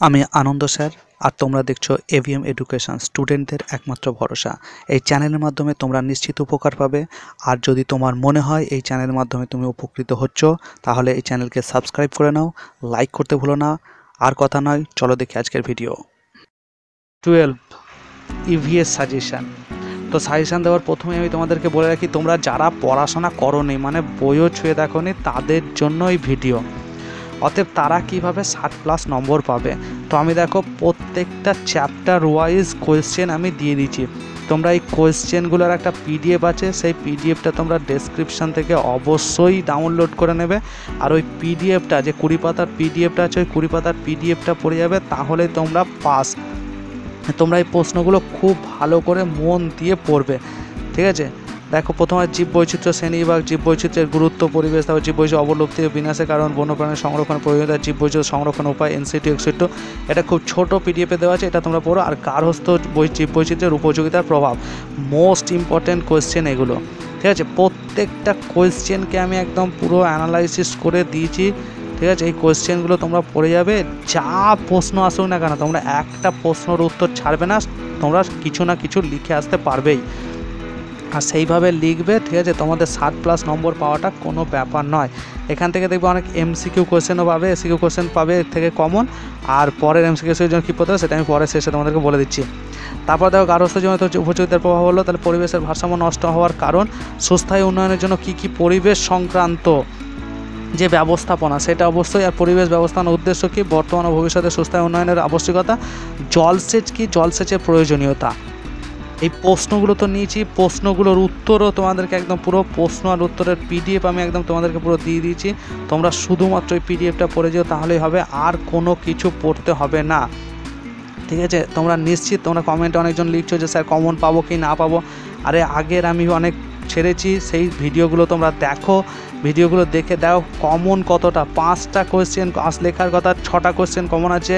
আমি আনন্দ স্যার, আর তোমরা দেখছ এভিএম এডুকেশন স্টুডেন্টদের একমাত্র ভরসা। এই চ্যানেলের মাধ্যমে তোমরা নিশ্চিত উপকার পাবে। আর যদি তোমার মনে হয় এই চ্যানেলের মাধ্যমে তুমি উপকৃত হচ্ছ, তাহলে এই চ্যানেলকে সাবস্ক্রাইব করে নাও, লাইক করতে ভুলো না। আর কথা নয়, চলো দেখি আজকের ভিডিও। টুয়েলভ ইভিএস সাজেশান তো সাজেশান দেওয়ার প্রথমে আমি তোমাদেরকে বলে রাখি, তোমরা যারা পড়াশোনা করনি মানে বইও ছুঁয়ে দেখোনি, তাদের জন্য এই ভিডিও। অতএব তারা কীভাবে ষাট প্লাস নম্বর পাবে? তো আমি দেখো প্রত্যেকটা চ্যাপ্টার ওয়াইজ কোয়েশ্চেন আমি দিয়ে দিচ্ছি। তোমরা এই কোয়েশ্চেনগুলোর একটা পিডিএফ আছে, সেই পিডিএফটা তোমরা ডেসক্রিপশান থেকে অবশ্যই ডাউনলোড করে নেবে। আর ওই পিডিএফটা যে কুড়ি পাতার পিডিএফটা আছে, ওই কুড়ি পাতার পিডিএফটা পড়ে যাবে, তাহলে তোমরা পাস তোমরা এই প্রশ্নগুলো খুব ভালো করে মন দিয়ে পড়বে। ঠিক আছে? দেখো, প্রথমে জীব বৈচিত্র্য শ্রেণি বিভাগ জীব বৈচিত্র্যের গুরুত্ব, পরিবেশ, তারপর জীব বৈচিত্র্য অবলুপ্তি ও বিনাশের কারণ, বন্যপ্রাণীর সংরক্ষণ, প্রয়োজনীয়তা জীব বৈচিত্র্য সংরক্ষণ উপায় এনসিটি একশো এটা খুব ছোট পিডিএফে দেওয়া আছে, এটা তোমরা পড়ো, আর গার্হস্থ বৈ জীব বৈচিত্র্যের উপযোগিতার প্রভাব। মোস্ট ইম্পর্ট্যান্ট কোয়েশ্চেন এগুলো, ঠিক আছে? প্রত্যেকটা কোয়েশ্চেনকে আমি একদম পুরো অ্যানালাইসিস করে দিয়েছি, ঠিক আছে? এই কোয়েশ্চেনগুলো তোমরা পড়ে যাবে, যা প্রশ্ন আসুক না কেন, তোমরা একটা প্রশ্নর উত্তর ছাড়বে না, তোমরা কিছু না কিছু লিখে আসতে পারবেই। আর সেইভাবে লিখবে, ঠিক আছে? তোমাদের সাত প্লাস নম্বর পাওয়াটা কোনো ব্যাপার নয়। এখান থেকে দেখবে অনেক এমসিকিউ কোয়েশ্চেনও পাবে এসিকিউ কোয়েশ্চেন পাবে এর থেকে কমন আর পরের এমসিকিউ জন্য কী পড়তে হবে সেটা আমি পরে শেষে তোমাদেরকে বলে দিচ্ছি। তারপর দেখো গার্হস্থ হচ্ছে উপযোগিতার প্রভাব হলো, তাহলে পরিবেশের ভারসাম্য নষ্ট হওয়ার কারণ সুস্থায়ী উন্নয়নের জন্য কী কী পরিবেশ সংক্রান্ত যে ব্যবস্থাপনা, সেটা অবশ্যই, আর পরিবেশ ব্যবস্থাপনার উদ্দেশ্য কী? বর্তমান ও ভবিষ্যতে সুস্থায়ী উন্নয়নের আবশ্যকতা, জলসেচ কি? জলসেচের প্রয়োজনীয়তা। এই প্রশ্নগুলো তো নিয়েছি, প্রশ্নগুলোর উত্তরও তোমাদেরকে একদম পুরো প্রশ্ন আর উত্তরের পিডিএফ আমি একদম তোমাদেরকে পুরো দিয়ে দিয়েছি। তোমরা শুধুমাত্র এই পিডিএফটা পড়ে যেও, তাহলেই হবে আর কোনো কিছু পড়তে হবে না। ঠিক আছে? তোমরা নিশ্চিত, তোমরা কমেন্টে অনেকজন লিখছো যে, স্যার কমন পাবো কি না পাবো? আরে, আগের আমি অনেক ছেড়েছি, সেই ভিডিওগুলো তোমরা দেখো, ভিডিওগুলো দেখে দাও। কমন কতটা? পাঁচটা কোয়েশ্চেন আস লেখার কথা, ছটা কোয়েশ্চেন কমন আছে।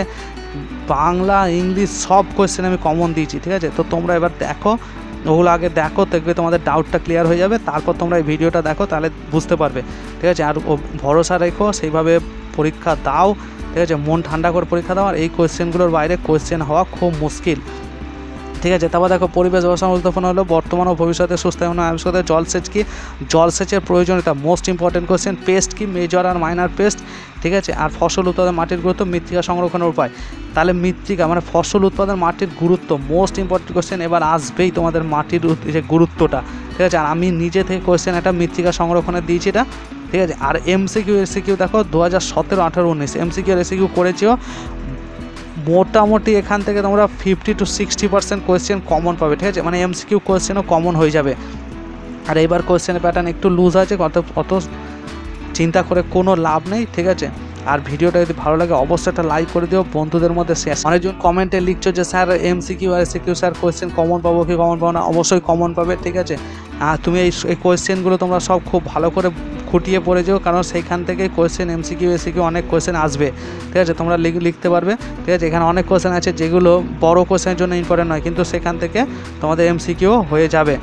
বাংলা, ইংলিশ সব কোয়েশ্চেন আমি কমন দিয়েছি, ঠিক আছে? তো তোমরা এবার দেখো, ওগুলো আগে দেখো, দেখবে তোমাদের ডাউটটা ক্লিয়ার হয়ে যাবে, তারপর তোমরা এই ভিডিওটা দেখো, তাহলে বুঝতে পারবে, ঠিক আছে? আর ভরসা রেখো, সেইভাবে পরীক্ষা দাও, ঠিক আছে? মন ঠান্ডা করে পরীক্ষা দাও, আর এই কোয়েশ্চেনগুলোর বাইরে কোয়েশ্চেন হওয়া খুব মুশকিল। ঠিক আছে, তারপর দেখো পরিবেশ ব্যবস্থা গুরুত্বপূর্ণ হলো, বর্তমান ও ভবিষ্যতে সুস্থায়ন আবিষ্কার জলসেচ কি? জলসেচের প্রয়োজনীয়তা মোস্ট ইম্পর্টেন্ট কোয়েশ্চেন পেস্ট কি? মেজর আর মাইনার পেস্ট ঠিক আছে? আর ফসল উৎপাদন মাটির গুরুত্ব, মৃত্তিকা সংরক্ষণের উপায়। তাহলে মৃত্তিকা মানে ফসল উৎপাদন মাটির গুরুত্ব মোস্ট ইম্পর্টেন্ট কোয়েশ্চেন এবার আসবেই তোমাদের মাটির যে গুরুত্বটা, ঠিক আছে? আর আমি নিজে থেকে কোয়েশ্চেন একটা মৃত্তিকা সংরক্ষণে দিয়েছি এটা, ঠিক আছে? আর এমসিকিউ এসিকিউ দেখো, দু হাজার সতেরো, আঠারো, উনিশ এমসিকিউ এসিকিউ করেছিও মোটামুটি এখান থেকে তোমরা fifty to sixty percent question common পাবে, ঠিক আছে? মানে এমসিকিউ কোয়েশ্চেনও কমন হয়ে যাবে। আর এইবার কোয়েশ্চেনের প্যাটার্ন একটু লুজ আছে, অত অত চিন্তা করে কোনো লাভ নেই, ঠিক আছে? আর ভিডিওটা যদি ভালো লাগে, অবশ্যই একটা লাইক করে দিও। বন্ধুদের মধ্যে শেয়ার অনেকজন কমেন্টে লিখছো যে, স্যার এমসিকিউ আর এসিকিউ স্যার কোয়েশ্চেন কমন পাবো কি কমন পাবো না? অবশ্যই কমন পাবে, ঠিক আছে? আর তুমি এই এই কোয়েশ্চেনগুলো তোমরা সব খুব ভালো করে খুঁটিয়ে পড়ে যেও, কারণ সেইখান থেকে কোয়েশ্চেন এমসিকিউ এসিকিউ অনেক কোয়েশ্চেন আসবে। ঠিক আছে? তোমরা লিখতে পারবে। ঠিক আছে? এখানে অনেক কোয়েশ্চেন আছে, যেগুলো বড় কোয়েশ্চেনের জন্য ইম্পর্টেন্ট নয়, কিন্তু সেখান থেকে তোমাদের এমসিকিউ হয়ে যাবে।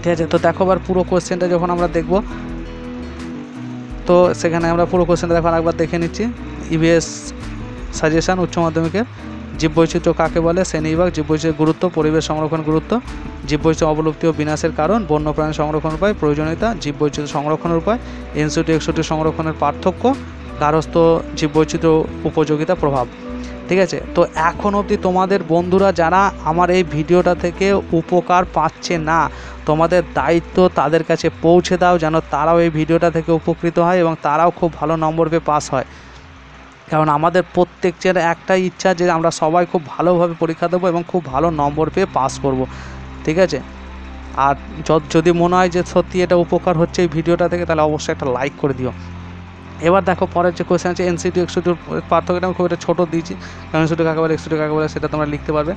ঠিক আছে? তো দেখো আবার পুরো কোয়েশ্চেনটা যখন আমরা দেখব তো সেখানে আমরা পুরো কোশ্চেন দেখো একবার দেখে নিচ্ছি। ইভিএস সাজেশান উচ্চ মাধ্যমিকের। জীববৈচিত্র্য কাকে বলে? শ্রেণীবিভাগ জীব জীববৈচিত্র্যের গুরুত্ব, পরিবেশ সংরক্ষণ গুরুত্ব। জীববৈচিত্র্য অবলুপ্তি ও বিনাশের কারণ, বন্যপ্রাণী সংরক্ষণ উপায়, প্রয়োজনীয়তা, জীববৈচিত্র্য সংরক্ষণের উপায় এনসিটি একষট্টি সংরক্ষণের পার্থক্য গারস্থ জীববৈচিত্র্য উপযোগিতা প্রভাব। ঠিক আছে? তো এখন অবধি তোমাদের বন্ধুরা যারা আমার এই ভিডিওটা থেকে উপকার পাচ্ছে না, তোমাদের দায়িত্ব তাদের কাছে পৌঁছে দাও যেন তারাও এই ভিডিওটা থেকে উপকৃত হয় এবং তারাও খুব ভালো নম্বর পেয়ে পাস হয়। কারণ আমাদের প্রত্যেকের একটাই ইচ্ছা যে আমরা সবাই খুব ভালোভাবে পরীক্ষা দেবো এবং খুব ভালো নম্বর পেয়ে পাস করব। ঠিক আছে? আর যদি মনে হয় যে সত্যি এটা উপকার হচ্ছে এই ভিডিওটা থেকে, তাহলে অবশ্যই একটা লাইক করে দিও। এবার দেখো পরের যে কোয়েশ্চেন আছে এনসিটি একশোটির পার্থক্যটা আমি খুব একটা ছোটো দিয়েছি। কারণ এনসিটি কাকে বলে একশোটি কাকে বলে, সেটা তোমরা লিখতে পারবে।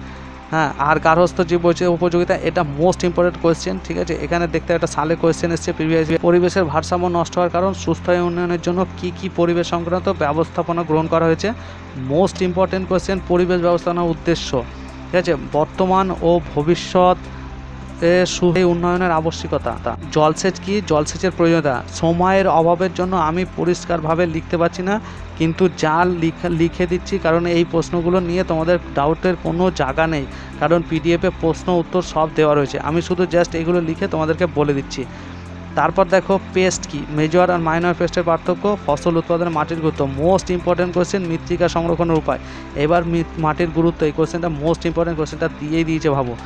হ্যাঁ আর গার্হস্থ যে বলছে উপযোগিতা, এটা মোস্ট ইম্পর্টেন্ট কোয়েশ্চেন ঠিক আছে? এখানে দেখতে একটা সালে কোয়েশ্চেন এসছে প্রিভিয়াস পরিবেশের ভারসাম্য নষ্ট হওয়ার কারণ, সুস্থ উন্নয়নের জন্য কি কি পরিবেশ সংক্রান্ত ব্যবস্থাপনা গ্রহণ করা হয়েছে? মোস্ট ইম্পর্টেন্ট কোয়েশ্চেন পরিবেশ ব্যবস্থাপনার উদ্দেশ্য, ঠিক আছে? বর্তমান ও ভবিষ্যৎ এ সু- উন্নয়নের আবশ্যিকতা। জলসেচ কি জলসেচের প্রয়োজনীয়তা? সময়ের অভাবের জন্য আমি পরিষ্কারভাবে লিখতে পারছি না, কিন্তু যা লিখে দিচ্ছি, কারণ এই প্রশ্নগুলো নিয়ে তোমাদের ডাউটের কোনো জায়গা নেই, কারণ পিডিএফে প্রশ্ন, উত্তর সব দেওয়া রয়েছে। আমি শুধু জাস্ট এগুলো লিখে তোমাদেরকে বলে দিচ্ছি। তারপর দেখো পেস্ট কি? মেজর আর মাইনর পেস্টের পার্থক্য, ফসল উৎপাদনে মাটির গুরুত্ব। মোস্ট ইম্পর্টেন্ট কোশ্চেন মৃত্তিকা সংরক্ষণের উপায়। এবার মাটির গুরুত্ব, এই কোয়েশ্চেনটা মোস্ট ইম্পর্টেন্ট কোশ্চেনটা দিয়েই দিয়েছে ভাবো।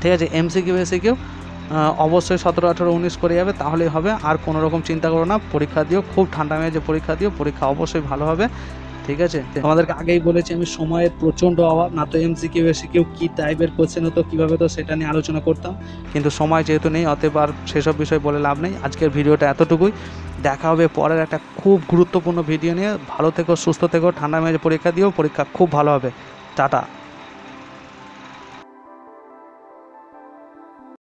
ঠিক আছে এমসিকিউ এসিকিউ অবশ্যই সতেরো আঠেরো উনিশ করে যাবে তাহলেই হবে। আর কোনো রকম চিন্তা করো না পরীক্ষা দিও খুব ঠান্ডা মেয়েছে পরীক্ষা দিও পরীক্ষা অবশ্যই ভালো হবে ঠিক আছে? আমাদেরকে আগেই বলেছি আমি সময়ের প্রচণ্ড অভাব না তো এমসিকিউ এসিকিউ কী টাইপের কোশ্চেন হতো কীভাবে তো সেটা নিয়ে আলোচনা করতাম। কিন্তু সময় যেহেতু নেই অতএব আর সেসব বিষয় বলে লাভ নেই। আজকের ভিডিওটা এতটুকুই। দেখা হবে পরের একটা খুব গুরুত্বপূর্ণ ভিডিও নিয়ে। ভালো থেকো সুস্থ থেকো ঠান্ডা মেয়েছে পরীক্ষা দিও পরীক্ষা খুব ভালো হবে। টাটা।